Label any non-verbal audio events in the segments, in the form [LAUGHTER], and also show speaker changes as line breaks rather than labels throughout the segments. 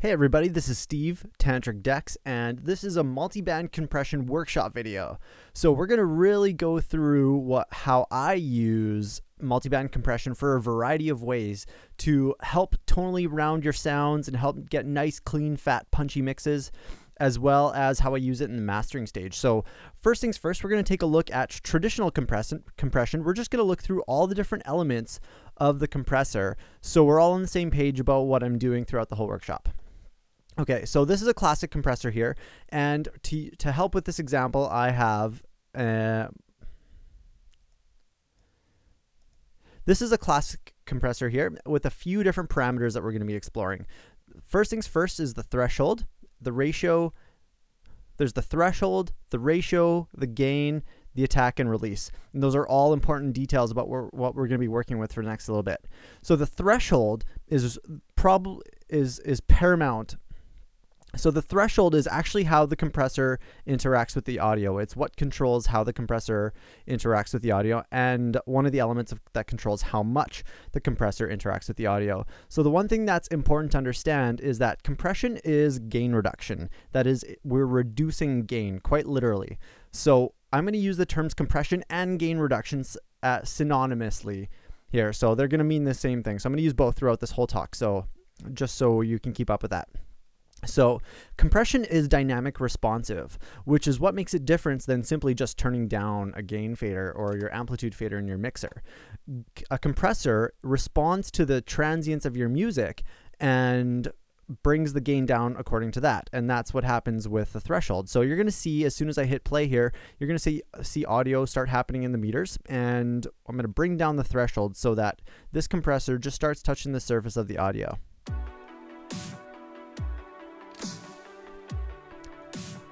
Hey everybody, this is Steve, Tantric Decks, and this is a multi-band compression workshop video. So we're going to really go through what how I use multi-band compression for a variety of ways to help tonally round your sounds and help get nice, clean, fat, punchy mixes as well as how I use it in the mastering stage. So first things first, we're going to take a look at traditional compression. compression. We're just going to look through all the different elements of the compressor so we're all on the same page about what I'm doing throughout the whole workshop. Okay, so this is a classic compressor here, and to, to help with this example, I have uh, this is a classic compressor here with a few different parameters that we're going to be exploring. First things first is the threshold, the ratio. There's the threshold, the ratio, the gain, the attack, and release. And those are all important details about what we're going to be working with for the next little bit. So the threshold is probably is is paramount so the threshold is actually how the compressor interacts with the audio. It's what controls how the compressor interacts with the audio and one of the elements of, that controls how much the compressor interacts with the audio. So the one thing that's important to understand is that compression is gain reduction. That is, we're reducing gain quite literally. So I'm going to use the terms compression and gain reductions uh, synonymously here. So they're going to mean the same thing. So I'm going to use both throughout this whole talk. So just so you can keep up with that. So compression is dynamic responsive, which is what makes it different than simply just turning down a gain fader or your amplitude fader in your mixer. A compressor responds to the transients of your music and brings the gain down according to that and that's what happens with the threshold so you're going to see as soon as i hit play here you're going to see see audio start happening in the meters and i'm going to bring down the threshold so that this compressor just starts touching the surface of the audio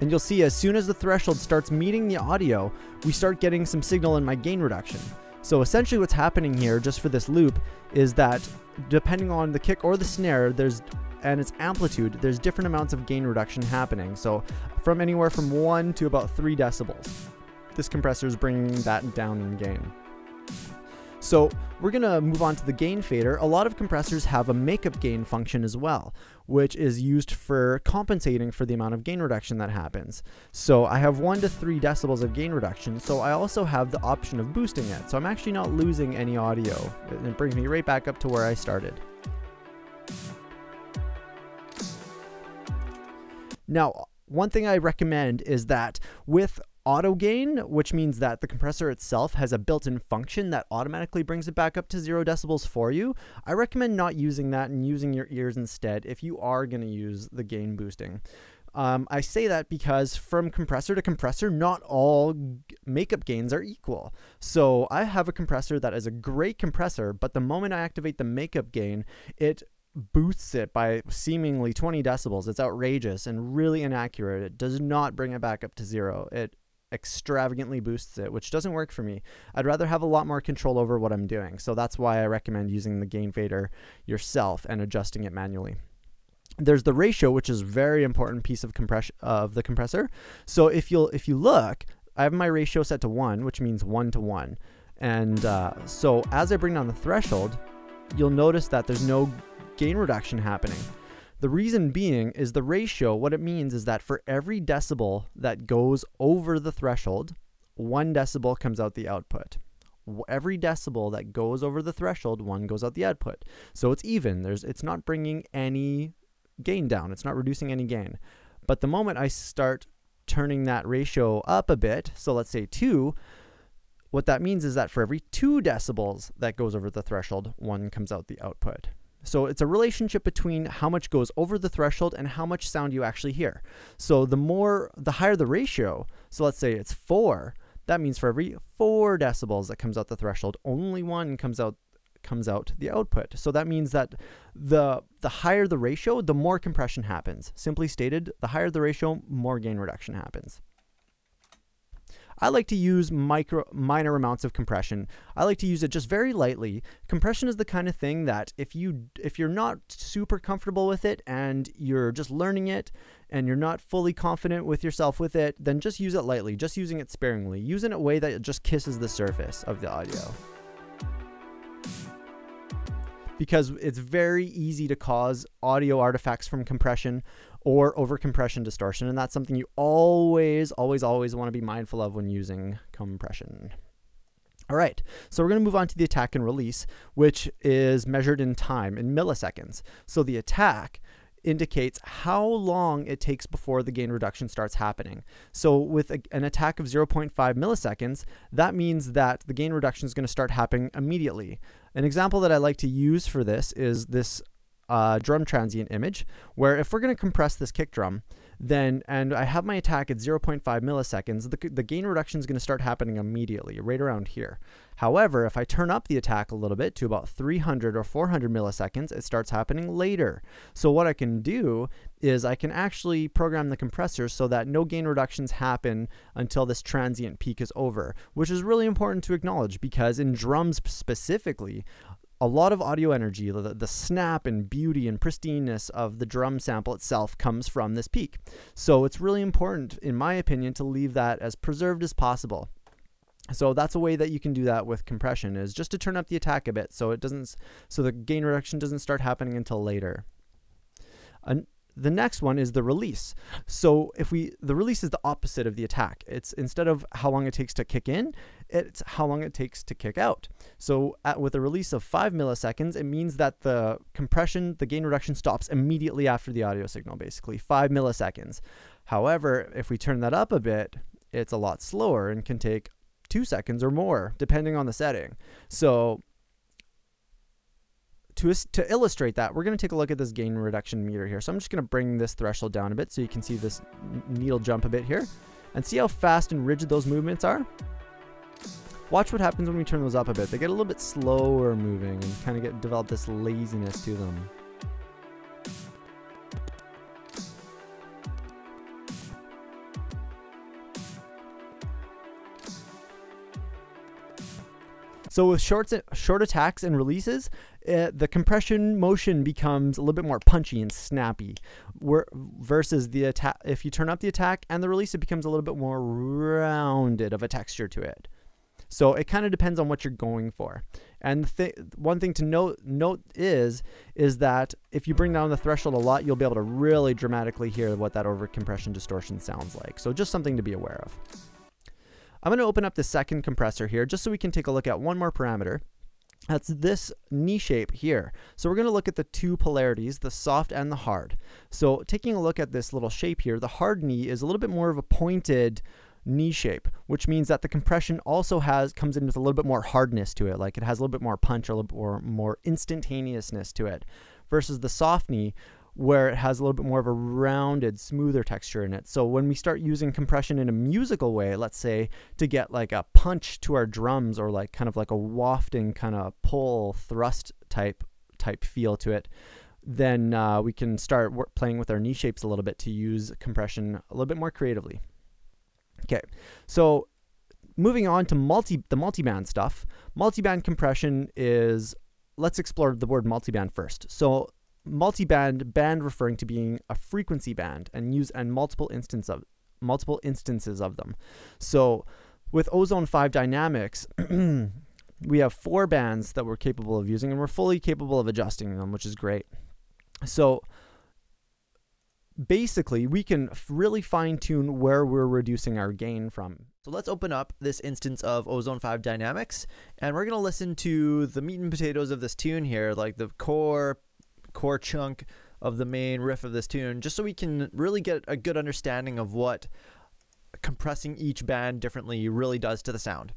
And you'll see as soon as the threshold starts meeting the audio, we start getting some signal in my gain reduction. So essentially what's happening here, just for this loop, is that depending on the kick or the snare, there's and its amplitude, there's different amounts of gain reduction happening. So from anywhere from 1 to about 3 decibels. This compressor is bringing that down in gain. So we're going to move on to the gain fader. A lot of compressors have a makeup gain function as well, which is used for compensating for the amount of gain reduction that happens. So I have 1 to 3 decibels of gain reduction, so I also have the option of boosting it. So I'm actually not losing any audio. It brings me right back up to where I started. Now, one thing I recommend is that with auto gain, which means that the compressor itself has a built-in function that automatically brings it back up to zero decibels for you. I recommend not using that and using your ears instead if you are going to use the gain boosting. Um, I say that because from compressor to compressor, not all makeup gains are equal. So I have a compressor that is a great compressor, but the moment I activate the makeup gain, it boosts it by seemingly 20 decibels. It's outrageous and really inaccurate. It does not bring it back up to zero. It extravagantly boosts it, which doesn't work for me. I'd rather have a lot more control over what I'm doing. So that's why I recommend using the gain fader yourself and adjusting it manually. There's the ratio, which is very important piece of compression of the compressor. So if you'll if you look, I have my ratio set to one, which means one to one. And uh, so as I bring down the threshold, you'll notice that there's no gain reduction happening. The reason being is the ratio, what it means is that for every decibel that goes over the threshold, one decibel comes out the output. Every decibel that goes over the threshold, one goes out the output. So it's even. There's, it's not bringing any gain down. It's not reducing any gain. But the moment I start turning that ratio up a bit, so let's say 2, what that means is that for every 2 decibels that goes over the threshold, one comes out the output. So it's a relationship between how much goes over the threshold and how much sound you actually hear. So the more, the higher the ratio, so let's say it's four, that means for every four decibels that comes out the threshold, only one comes out comes out the output. So that means that the the higher the ratio, the more compression happens. Simply stated, the higher the ratio, more gain reduction happens. I like to use micro minor amounts of compression. I like to use it just very lightly. Compression is the kind of thing that if you if you're not super comfortable with it and you're just learning it and you're not fully confident with yourself with it, then just use it lightly, just using it sparingly. Use it in a way that just kisses the surface of the audio. because it's very easy to cause audio artifacts from compression or over compression distortion. And that's something you always, always, always want to be mindful of when using compression. All right, so we're going to move on to the attack and release, which is measured in time, in milliseconds. So the attack indicates how long it takes before the gain reduction starts happening. So with a, an attack of 0.5 milliseconds, that means that the gain reduction is going to start happening immediately. An example that I like to use for this is this uh, drum transient image, where if we're going to compress this kick drum, then and I have my attack at 0.5 milliseconds, the, the gain reduction is going to start happening immediately, right around here. However, if I turn up the attack a little bit to about 300 or 400 milliseconds, it starts happening later. So what I can do is I can actually program the compressor so that no gain reductions happen until this transient peak is over, which is really important to acknowledge because in drums specifically, a lot of audio energy, the, the, snap and beauty and pristineness of the drum sample itself comes from this peak. So it's really important, in my opinion, to leave that as preserved as possible. So that's a way that you can do that with compression is just to turn up the attack a bit so it doesn't so the gain reduction doesn't start happening until later. An the next one is the release. So if we, the release is the opposite of the attack. It's instead of how long it takes to kick in, it's how long it takes to kick out. So at, with a release of five milliseconds, it means that the compression, the gain reduction stops immediately after the audio signal, basically five milliseconds. However, if we turn that up a bit, it's a lot slower and can take two seconds or more, depending on the setting. So to, to illustrate that, we're going to take a look at this gain reduction meter here. So I'm just going to bring this threshold down a bit so you can see this needle jump a bit here. And see how fast and rigid those movements are? Watch what happens when we turn those up a bit. They get a little bit slower moving and kind of get develop this laziness to them. So with short short attacks and releases, uh, the compression motion becomes a little bit more punchy and snappy. Where, versus the attack, if you turn up the attack and the release, it becomes a little bit more rounded of a texture to it. So it kind of depends on what you're going for. And th one thing to note note is is that if you bring down the threshold a lot, you'll be able to really dramatically hear what that overcompression distortion sounds like. So just something to be aware of. I'm going to open up the second compressor here just so we can take a look at one more parameter. That's this knee shape here. So we're going to look at the two polarities, the soft and the hard. So taking a look at this little shape here, the hard knee is a little bit more of a pointed knee shape, which means that the compression also has comes in with a little bit more hardness to it, like it has a little bit more punch or a little bit more, more instantaneousness to it, versus the soft knee, where it has a little bit more of a rounded, smoother texture in it. So when we start using compression in a musical way, let's say to get like a punch to our drums or like kind of like a wafting kind of pull thrust type type feel to it, then uh, we can start playing with our knee shapes a little bit to use compression a little bit more creatively. Okay, so moving on to multi the multiband stuff. Multiband compression is let's explore the word multiband first. So multi-band band referring to being a frequency band and use and multiple instance of multiple instances of them. So with Ozone 5 Dynamics, [CLEARS THROAT] we have four bands that we're capable of using and we're fully capable of adjusting them, which is great. So basically we can really fine tune where we're reducing our gain from. So let's open up this instance of Ozone 5 Dynamics and we're going to listen to the meat and potatoes of this tune here, like the core core chunk of the main riff of this tune, just so we can really get a good understanding of what compressing each band differently really does to the sound.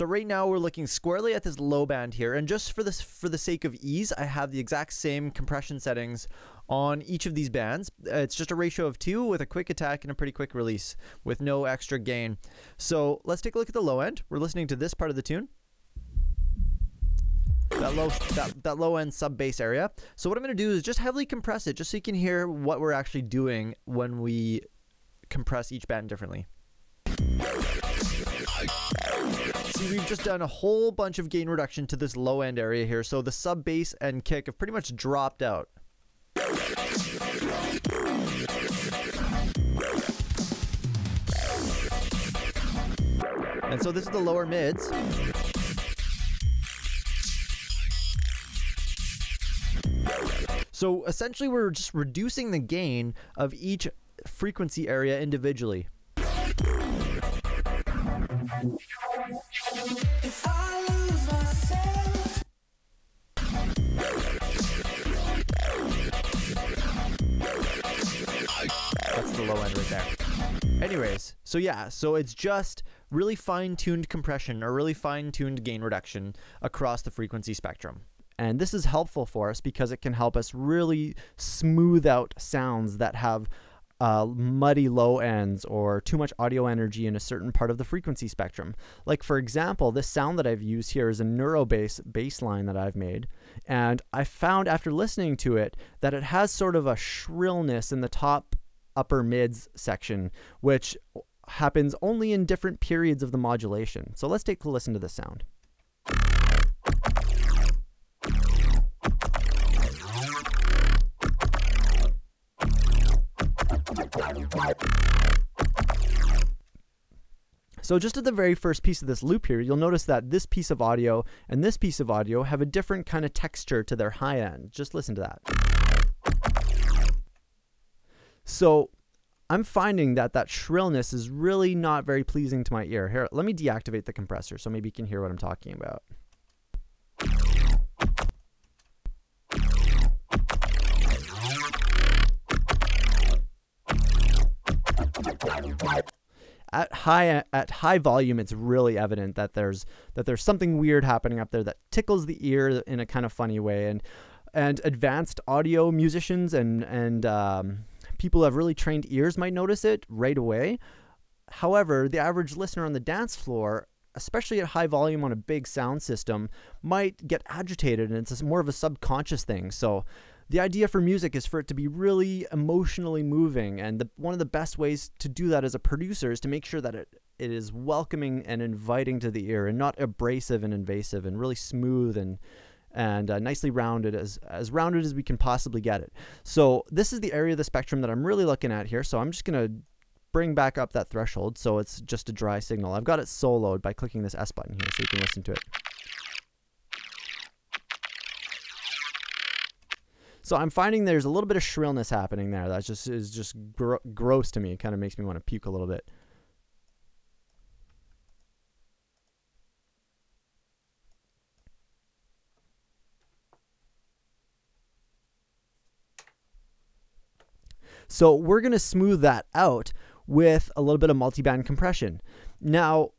So right now we're looking squarely at this low band here, and just for this for the sake of ease, I have the exact same compression settings on each of these bands. Uh, it's just a ratio of two with a quick attack and a pretty quick release with no extra gain. So let's take a look at the low end. We're listening to this part of the tune that low that, that low end sub bass area. So what I'm going to do is just heavily compress it just so you can hear what we're actually doing when we compress each band differently. We've just done a whole bunch of gain reduction to this low end area here. So the sub bass and kick have pretty much dropped out. And so this is the lower mids. So essentially we're just reducing the gain of each frequency area individually. That's the low end right there. Anyways, so yeah, so it's just really fine-tuned compression or really fine-tuned gain reduction across the frequency spectrum. And this is helpful for us because it can help us really smooth out sounds that have uh, muddy low ends or too much audio energy in a certain part of the frequency spectrum. Like, for example, this sound that I've used here is a neurobass bass line that I've made. And I found after listening to it that it has sort of a shrillness in the top upper mids section, which happens only in different periods of the modulation. So let's take a listen to the sound. So just at the very first piece of this loop here, you'll notice that this piece of audio and this piece of audio have a different kind of texture to their high end. Just listen to that. So I'm finding that that shrillness is really not very pleasing to my ear. Here, let me deactivate the compressor so maybe you can hear what I'm talking about. At high at high volume it's really evident that there's that there's something weird happening up there that tickles the ear in a kind of funny way. And and advanced audio musicians and and um, people who have really trained ears might notice it right away. However the average listener on the dance floor especially at high volume on a big sound system might get agitated and it's more of a subconscious thing. So the idea for music is for it to be really emotionally moving and the, one of the best ways to do that as a producer is to make sure that it, it is welcoming and inviting to the ear and not abrasive and invasive and really smooth and and uh, nicely rounded as as rounded as we can possibly get it. So this is the area of the spectrum that I'm really looking at here. So I'm just going to bring back up that threshold so it's just a dry signal. I've got it soloed by clicking this S button here so you can listen to it. So I'm finding there's a little bit of shrillness happening there. That just is just gr gross to me. It kind of makes me want to puke a little bit. So we're going to smooth that out with a little bit of multiband compression. Now,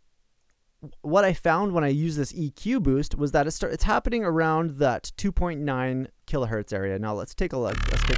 what I found when I use this EQ boost was that it start, it's happening around that 2.9 kilohertz area. Now let's take a look. Let's take.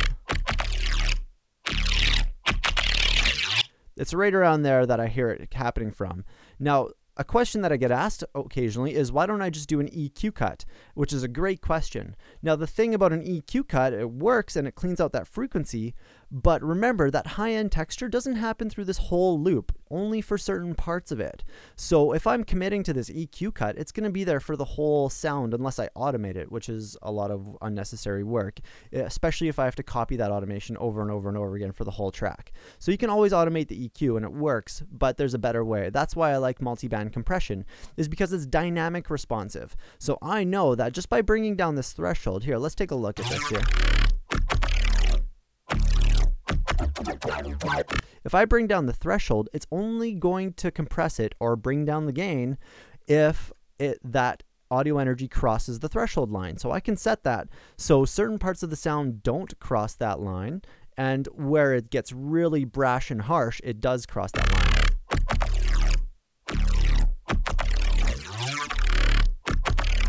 It's right around there that I hear it happening from. Now, a question that I get asked occasionally is why don't I just do an EQ cut, which is a great question. Now, the thing about an EQ cut, it works and it cleans out that frequency, but remember that high-end texture doesn't happen through this whole loop, only for certain parts of it. So if I'm committing to this EQ cut, it's going to be there for the whole sound unless I automate it, which is a lot of unnecessary work, especially if I have to copy that automation over and over and over again for the whole track. So you can always automate the EQ and it works, but there's a better way. That's why I like multi-band compression, is because it's dynamic responsive. So I know that just by bringing down this threshold, here, let's take a look at this here. If I bring down the threshold, it's only going to compress it or bring down the gain if it that audio energy crosses the threshold line. So I can set that so certain parts of the sound don't cross that line, and where it gets really brash and harsh, it does cross that line.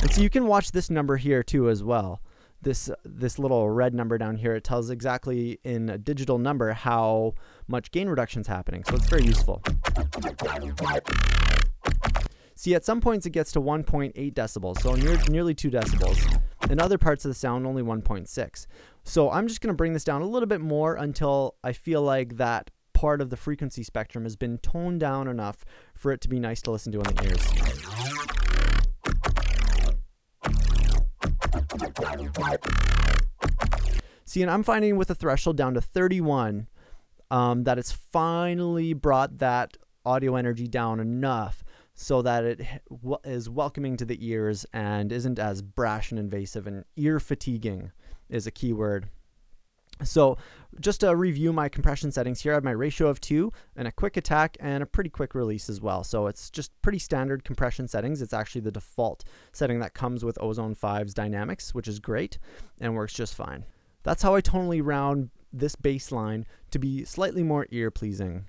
And so you can watch this number here too as well this this little red number down here, it tells exactly in a digital number how much gain reduction is happening. So it's very useful. See, at some points it gets to 1.8 decibels, so near, nearly 2 decibels. In other parts of the sound, only 1.6. So I'm just going to bring this down a little bit more until I feel like that part of the frequency spectrum has been toned down enough for it to be nice to listen to in the ears. See, and I'm finding with the threshold down to 31 um, that it's finally brought that audio energy down enough so that it is welcoming to the ears and isn't as brash and invasive and ear fatiguing is a keyword. So just to review my compression settings here, I have my ratio of 2 and a quick attack and a pretty quick release as well. So it's just pretty standard compression settings. It's actually the default setting that comes with Ozone 5's dynamics, which is great and works just fine. That's how I tonally round this bass line to be slightly more ear pleasing.